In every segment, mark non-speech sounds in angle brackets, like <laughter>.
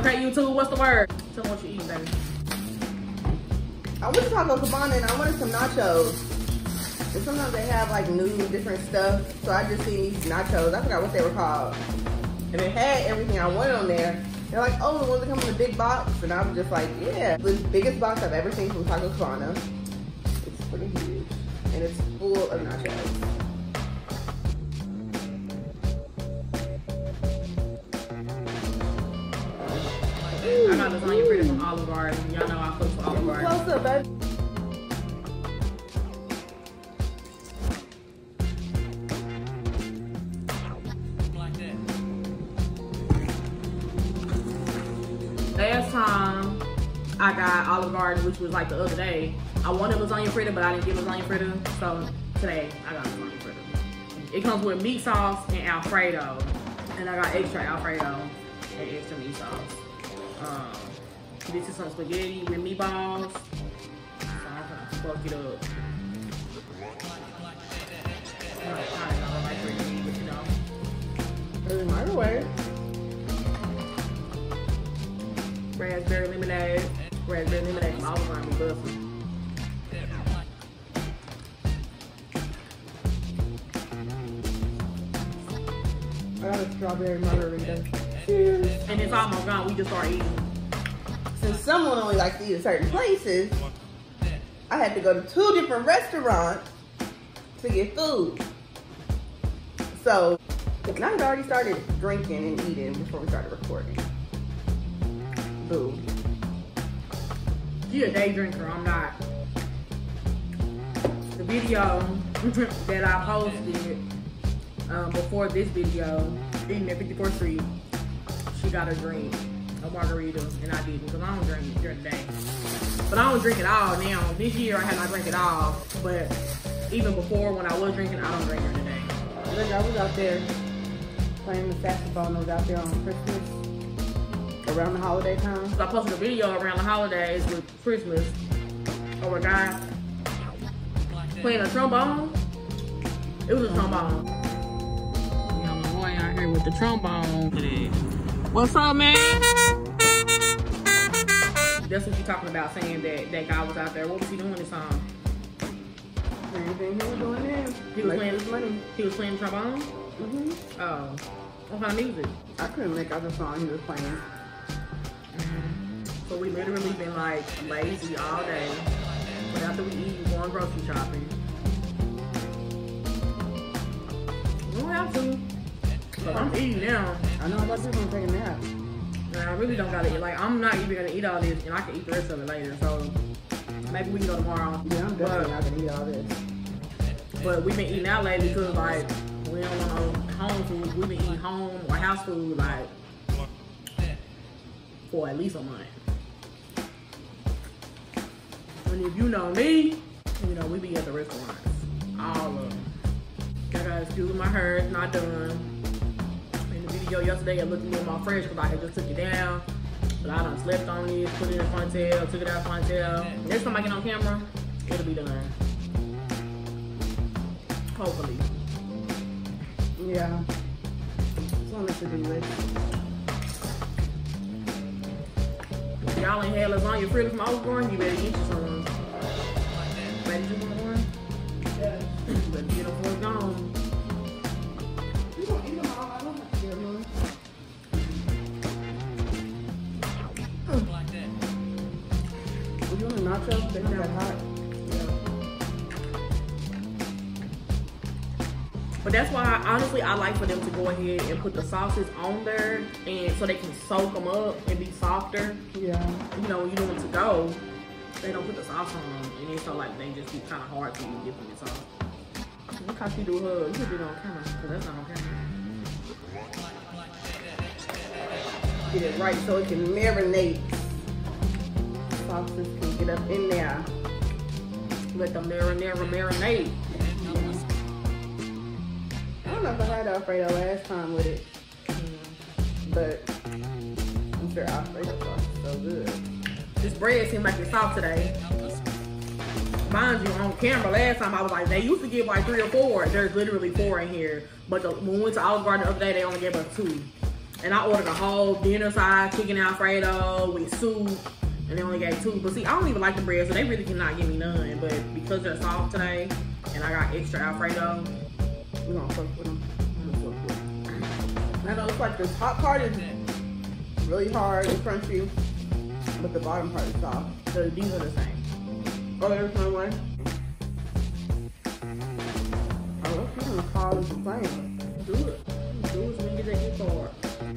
Okay, YouTube, what's the word? Tell me what you eating, baby. I went to Taco Cabana and I wanted some nachos. And sometimes they have like new different stuff. So I just seen these nachos. I forgot what they were called. And it had everything I wanted on there. They're like, oh, the ones that come in the big box. And I was just like, yeah. The biggest box I've ever seen from Taco Cabana. It's pretty huge. And it's full of nachos. I got lasagna fritter from Olive Garden. Y'all know I cook for Olive Garden. Close up, baby. Last time I got Olive Garden, which was like the other day, I wanted lasagna fritter, but I didn't get lasagna fritter. So today I got lasagna fritter. It comes with meat sauce and Alfredo. And I got extra Alfredo and extra meat sauce. Um, this is some spaghetti with meatballs. So I'm gonna fuck it up. To. There's a microwave. raspberry lemonade. Raspberry lemonade from Olive Garden busting. I got a strawberry margarita. And it's almost gone. We just start eating. Since someone only likes to eat at certain places, I had to go to two different restaurants to get food. So, and I had already started drinking and eating before we started recording. Boo. She a day drinker. I'm not. The video <laughs> that I posted um, before this video, eating at 54th Street, she got a drink, a margarita, and I didn't because I don't drink during the day. But I don't drink at all now. This year I had not drink at all. But even before when I was drinking, I don't drink during the day. Look, I was out there playing the saxophone. I was out there on Christmas, around the holiday time. So I posted a video around the holidays with Christmas of a guy playing a trombone. It was a trombone. Young boy out here with the trombone. What's up, man? That's what you talking about, saying that that guy was out there. What was he doing this time? Anything he was doing there. He was Making playing his money. He was playing trombone. hmm Oh, what kind of music? I couldn't make out the song he was playing. So we literally been like lazy all day. But after we eat, we going grocery shopping. We don't have to. But I'm eating now. I know I thought you were gonna take a nap. And I really don't gotta eat. Like, I'm not even gonna eat all this, and I can eat the rest of it later. So maybe we can go tomorrow. Yeah, I'm definitely But, not gonna eat all this. but we've been eating out lately because, like, we don't want no um, home food. We've been eating home or house food, like, for at least a month. And if you know me, you know, we be at the restaurants. All of them. I got excuse my hair, it's not done. Video yesterday, I looked at me in my fresh because I had just took it down. But I done slept on it, put it in ponytail, took it out of ponytail. Next time I get on camera, it'll be done. Hopefully. Yeah. It's on the to-do list. Y'all ain't had lasagna fritters from Osborne, you better eat you some. But that's why, honestly, I like for them to go ahead and put the sauces on there, and so they can soak them up and be softer. Yeah. You know, when you want them to go, they don't put the sauce on them, and then so like they just be kind of hard to eat dipping the sauce. Look how she do her. You should do it on camera, cause that's not on camera. Get it right so it can marinate. Sauces can get up in there. Let the marinara marinate. I don't know if I had Alfredo last time with it, but I'm sure Alfredo sauce is so good. This bread seems like it's soft today. Mind you, on camera last time I was like, they used to give like three or four. There's literally four in here. But the, when we went to Olive Garden the other day, they only gave us two. and I ordered a whole dinner side chicken alfredo with soup, and they only gave two. But see, I don't even like the bread, so they really cannot give me none. But because they're soft today, and I got extra alfredo, We're gonna fuck with them. I know it's like this top part is really hard and crunchy, but the bottom part is soft. so these are the same. Oh, there's no way. Oh, that's kind of call is flame. Do it. Do it so we can get that gift card. You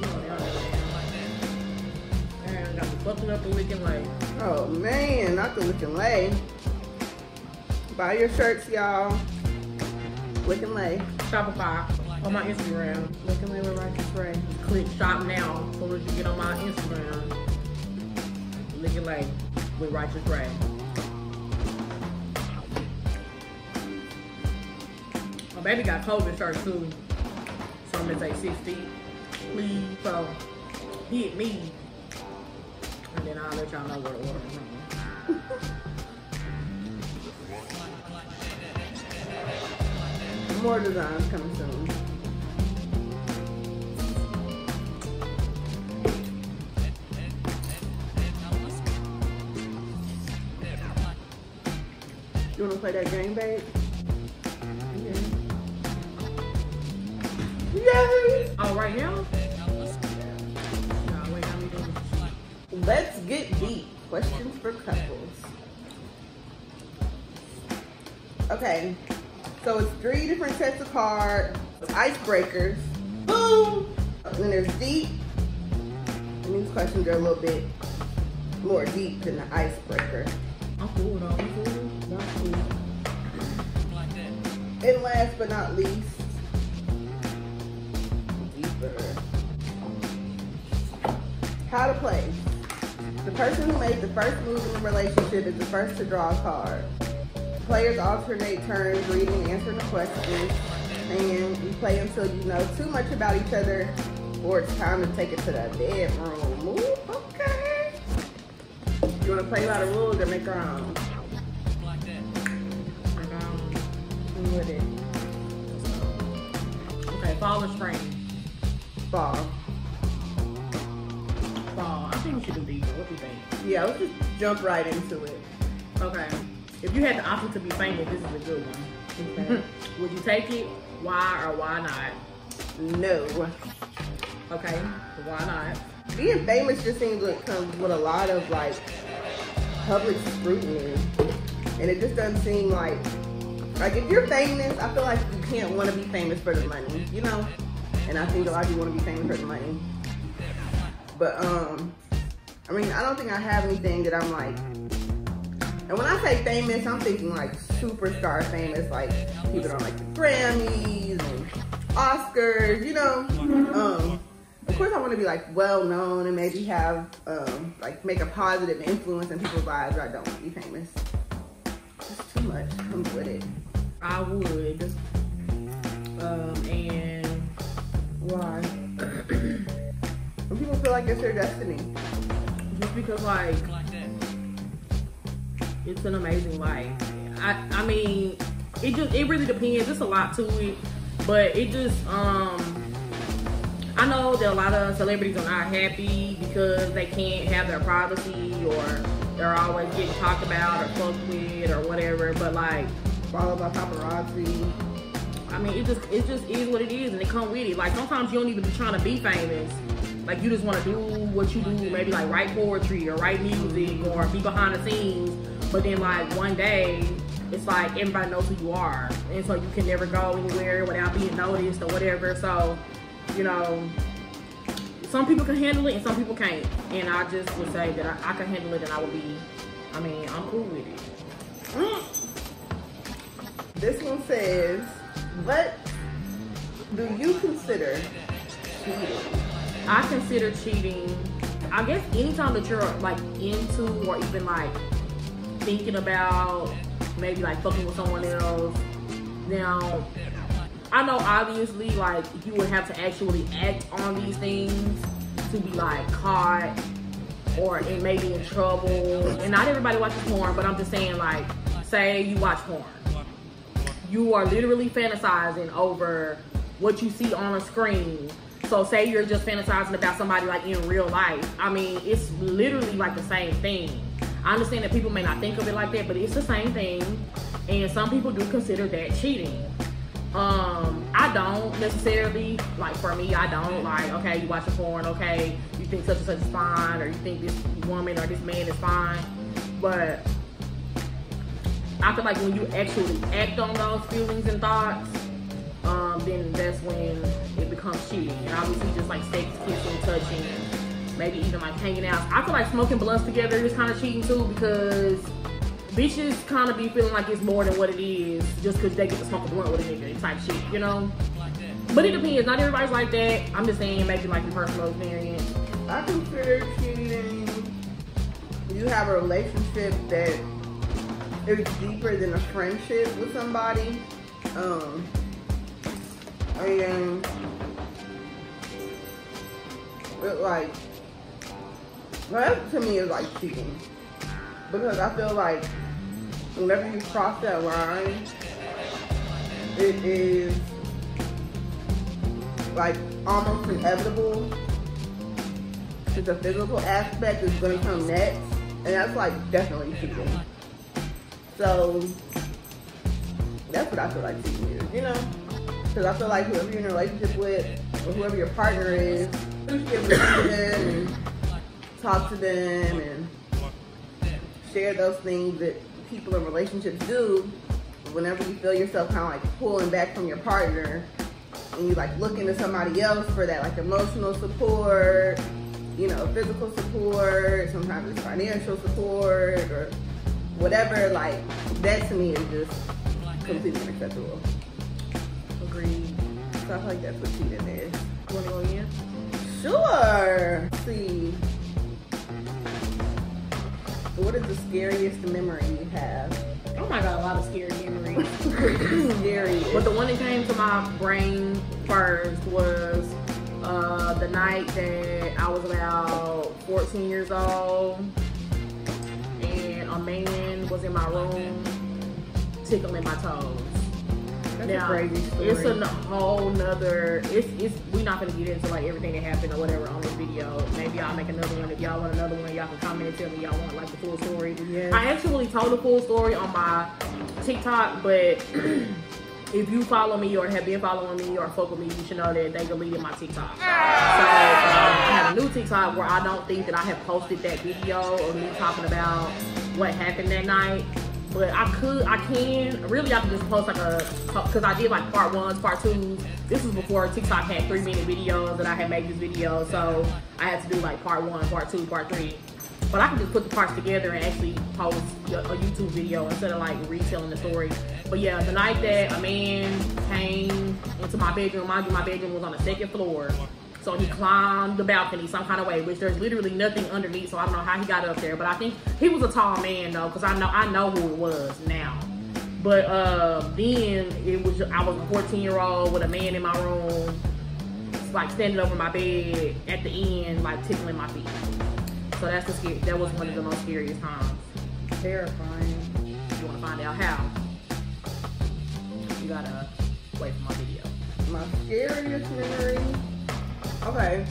know, y'all know, man, got me fucking up the licking like. Oh man, not the looking lay. Buy your shirts, y'all. Looking lay. Shopify on my Instagram. Looking like with Righteous Ray. Click shop now so as you get on my Instagram. Looking like with Righteous Ray. My baby got COVID shirts too. So I'm gonna say 60. Please. So hit me. And then I'll let y'all know where to order from. <laughs> More designs coming soon. You wanna play that game, babe? Yay! Oh, right now? Nah, wait, how we doing? Let's get deep. Questions for couples. Okay, so it's three different sets of cards. Icebreakers. Boom! And then there's deep. And these questions are a little bit more deep than the icebreaker. I'm cool though. I'm cool. Not cool. And last but not least, deeper. How to play. The person who made the first move in the relationship is the first to draw a card. Players alternate turns reading and answering the questions, and you play until you know too much about each other, or it's time to take it to the bedroom. Ooh, okay. You want to play by the rules or make our own? And, um, Who would it? okay, fall or spring? Fall. Fall. I think we should do deeper. What do you think? Yeah, let's just jump right into it. Okay. If you had the option to be famous, this is a good one. Okay. <laughs> Would you take it? Why or why not? no. Okay. Why not? Being famous just seems like comes with a lot of like public scrutiny. And it just doesn't seem like like if you're famous, I feel like you can't want to be famous for the money, you know? And I think a lot of people want to be famous for the money. But um I mean I don't think I have anything that I'm like and when I say famous, I'm thinking like superstar famous, like people on like the Grammys and Oscars, you know. Um, of course, I want to be like well known and maybe have um, like make a positive influence in people's lives. But I don't want to be famous. It's too much comes with it. I would. Um, and Why? when people feel like it's their destiny. just because like it's an amazing life. I I mean, it just it really depends. It's a lot to it, but it just um. I know that a lot of celebrities are not happy because they can't have their privacy or they're always getting talked about or fucked with or whatever. But like, Followed by paparazzi. I mean, it just it just is what it is, and it come with it. Like sometimes you don't even be trying to be famous. Like you just want to do what you do, maybe like write poetry or write music or be behind the scenes. But then like one day, it's like everybody knows who you are, and so you can never go anywhere without being noticed or whatever. So, you know, some people can handle it and some people can't. And I just would say that I, I can handle it, and I would be. I mean, I'm cool with it. Mm. This one says, what do you consider cheating? I consider cheating. I guess anytime that you're like into or even like thinking about maybe like fucking with someone else. Now, I know obviously like you would have to actually act on these things to be like caught or in maybe in trouble. And not everybody watches porn, but I'm just saying like say you watch porn. You are literally fantasizing over what you see on a screen So say you're just fantasizing about somebody like in real life. I mean, it's literally like the same thing. I understand that people may not think of it like that, but it's the same thing. And some people do consider that cheating. Um, I don't necessarily like for me. I don't like. Okay, you watch a porn. Okay, you think such and such is fine, or you think this woman or this man is fine, but I feel like when you actually act on those feelings and thoughts, um, then that's when it becomes cheating. And obviously, just like sex, kissing, touching, maybe even like hanging out. I feel like smoking blunts together is kind of cheating too because bitches kind of be feeling like it's more than what it is just because they get to smoke a blunt with a nigga type shit, you know? But it depends. Not everybody's like that. I'm just saying, maybe like your personal experience. I consider cheating. You have a relationship that is deeper than a friendship with somebody. Um, and it like that to me is like cheating because I feel like whenever you cross that line, it is like almost inevitable that the physical aspect is going to come next, and that's like definitely cheating. So that's what I feel like cheating is, you know? Because I feel like whoever you're in a relationship with, or whoever your partner is, you should <clears throat> and talk to them and share those things that people in relationships do. Whenever you feel yourself kind of like pulling back from your partner, and you like looking to somebody else for that like emotional support, you know, physical support, sometimes it's financial support or whatever, like that to me is just completely unacceptable. Agreed. So I feel like that's what cheating is. You wanna go again? Sure. Let's see. What is the scariest memory you have? Oh my god, a lot of scary memories. <laughs> scary. But the one that came to my brain first was uh, the night that I was about 14 years old, and a man was in my room tickling my toes. That's story. It's a whole nother. It's it's. We're not gonna get into like everything that happened or whatever on this video. Maybe I'll make another one. If y'all want another one, y'all can comment and tell me y'all want like the full story. Yes. I actually told the full story on my TikTok, but <clears throat> if you follow me or have been following me or fuck with me, you should know that they deleted my TikTok. So um, I have a new TikTok where I don't think that I have posted that video of me talking about what happened that night. But I could, I can, really I can just post like a, cause I did like part ones, part twos. This was before TikTok had three minute videos that I had made this video. So I had to do like part one, part two, part three. But I can just put the parts together and actually post a YouTube video instead of like retelling the story. But yeah, the night that a man came into my bedroom, mind you, my bedroom was on the second floor. So he climbed the balcony some kind of way, which there's literally nothing underneath. So I don't know how he got up there, but I think he was a tall man though, because I know I know who it was now. But uh, then it was I was a 14 year old with a man in my room, like standing over my bed at the end, like tickling my feet. So that's the scary. That was one of the most scariest times. terrifying. You want to find out how? You gotta wait for my video. My scariest memory. Okay.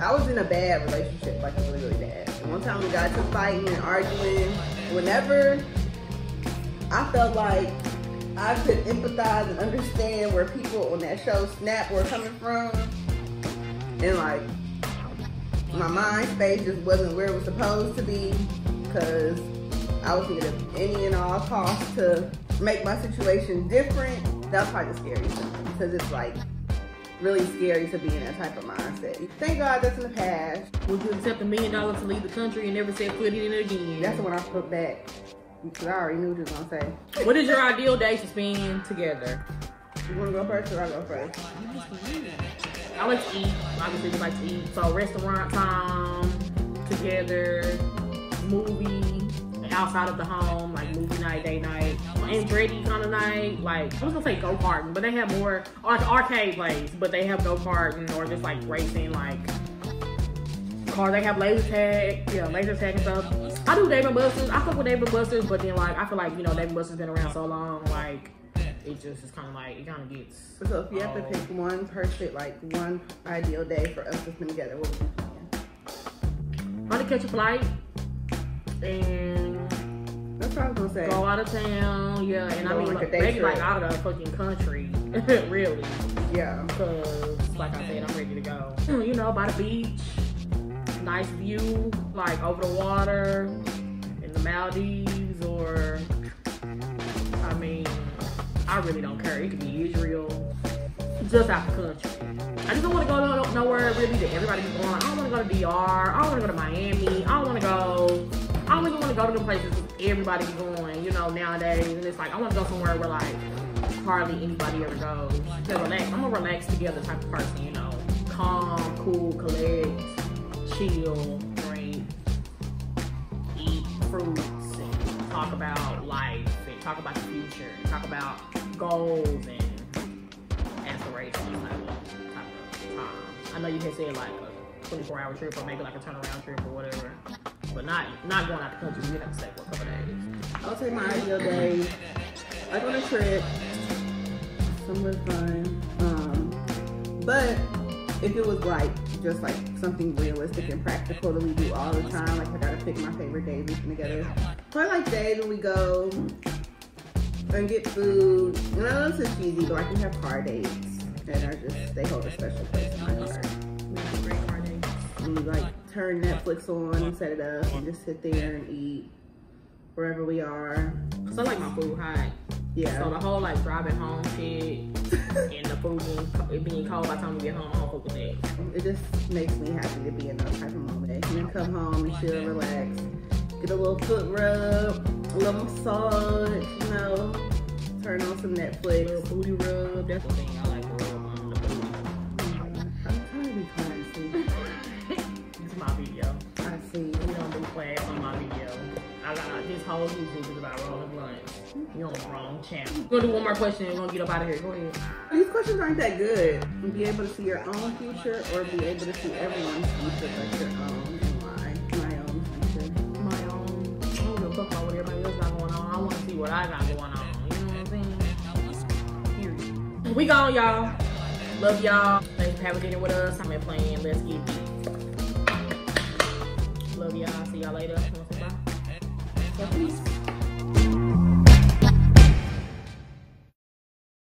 I was in a bad relationship, like really, really bad. And one time we got to fighting and arguing. Whenever I felt like I could empathize and understand where people on that show Snapped were coming from, and like my mind space just wasn't where it was supposed to be, because I was thinking any and all costs to make my situation different. That's probably the scariest because it's like really scary to be in that type of mindset. Thank God that's in the past. Would you accept a million dollars to leave the country and never set foot in it again? That's the one I put back. Because I already knew what you was gonna say. What is your ideal day to spend together? You wanna go first or I go first? I like to eat. Obviously, we like to eat. So restaurant time together, movie outside of the home, like movie night, day night, Andretti kind of night. Like I was gonna say go karting, but they have more like arcade plays, but they have go karting or just like racing, like car. They have laser tag, yeah, laser tag and stuff. I do Dave and Buster's. I fuck with Dave and Buster's, but then like I feel like you know Dave and Buster's been around so long, like it just is kind of like it kind of gets. So if you have to pick one perfect, like one ideal day for us to spend together, what would you plan? Try to catch a flight and That's what I was gonna say. go out of town. Yeah, and I mean, like like, a day maybe like out of the fucking country, <laughs> really. Yeah. Cause like I said, I'm ready to go. Hmm, you know, by the beach, nice view, like over the water, in the Maldives, or I mean, I really don't care. It could be Israel, just out the country. I just don't want to go no, nowhere really that everybody's going. I don't want to go to DR. I don't want to go to Miami. I don't want to go. I don't even want to go to the places everybody's going. You know, nowadays, and it's like I want to go somewhere where like hardly anybody ever goes. To relax. I'm a relax together type of person, you know. Calm, cool, collect, chill, drink, eat fruits, and talk about life, and talk about the future, and talk about goals and aspirations type of, type of time. I know you can say, like a 24 hour trip or maybe like a turnaround trip or whatever. But not not going out the country, we have to stay for a couple days. I'll take my ideal day, I go on a trip, somewhere fun. Um, but if it was like just like something realistic and practical that we do all the time, like I gotta pick my favorite days we spend together. Probably like days when we go and get food. And I know is cheesy, but like we have car dates and are just they hold a special place in my heart. We like turn Netflix on and set it up and just sit there and eat wherever we are. So I like my food hot. Yeah. So the whole like driving home shit <laughs> and the food being, it being cold by the time we get home, I don't fuck with that. It just makes me happy to be in that type of moment. And then come home and chill, relax, get a little foot rub, a little massage, you know, turn on some Little Netflix. booty rub, that's the thing this whole YouTube about rolling blunts. You on the wrong channel. We're gonna do one more question and we're gonna get up out of here. Go ahead. These questions aren't that good. Be able to see your own future or be able to see everyone's future like your own and why. My own future. My own. I don't give a fuck about what everybody else got going on. I wanna see what I got going on. You know what I'm saying? Period. We gone, y'all. Love y'all. Thanks for having dinner with us. I'm in playing Let's Get Deep. Love y'all. See y'all later. Wanna say bye? So peace.